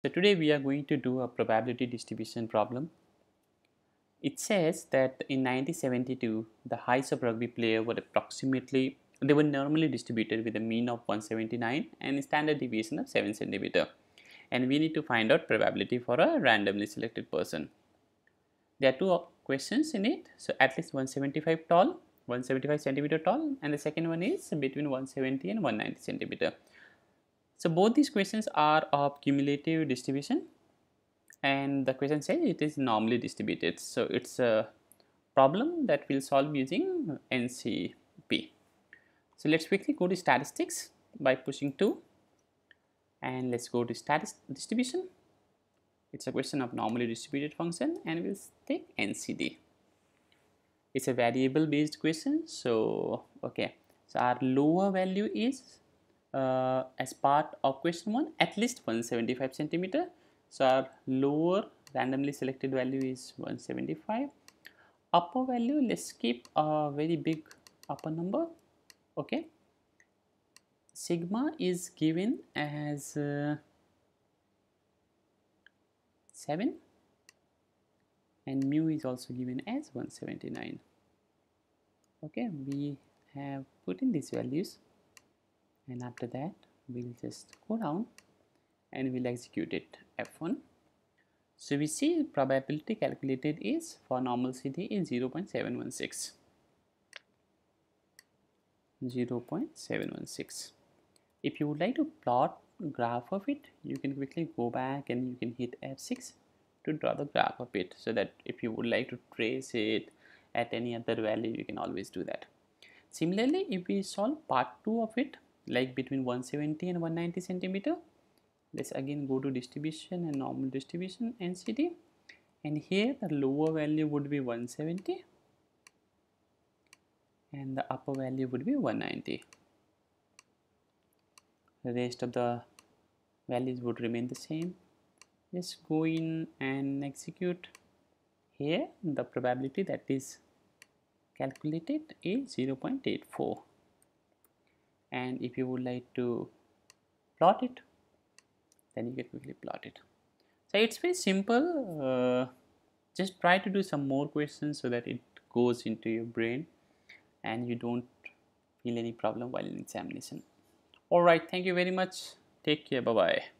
So today we are going to do a probability distribution problem. It says that in 1972 the heights of rugby player were approximately they were normally distributed with a mean of 179 and standard deviation of 7 centimeter and we need to find out probability for a randomly selected person. There are two questions in it so at least 175 tall 175 centimeter tall and the second one is between 170 and 190 centimeter. So both these questions are of cumulative distribution and the question says it is normally distributed. So it's a problem that we'll solve using NCD. So let's quickly go to statistics by pushing 2 and let's go to status distribution. It's a question of normally distributed function and we'll take NCD. It's a variable based question. So okay, so our lower value is uh, as part of question 1 at least 175 centimeter. So our lower randomly selected value is 175. Upper value let's keep a very big upper number okay. Sigma is given as uh, 7 and mu is also given as 179 okay we have put in these values and after that we'll just go down and we'll execute it f1 so we see probability calculated is for normal CD is 0 0.716 0 0.716 if you would like to plot graph of it you can quickly go back and you can hit f6 to draw the graph of it so that if you would like to trace it at any other value you can always do that. Similarly if we solve part 2 of it like between 170 and 190 centimeter. Let's again go to distribution and normal distribution NCD and here the lower value would be 170 and the upper value would be 190 the rest of the values would remain the same. Just go in and execute. Here the probability that is calculated is 0.84 and if you would like to plot it then you can quickly plot it. So it's very simple. Uh, just try to do some more questions so that it goes into your brain and you don't feel any problem while in examination. All right. Thank you very much. Take care. Bye bye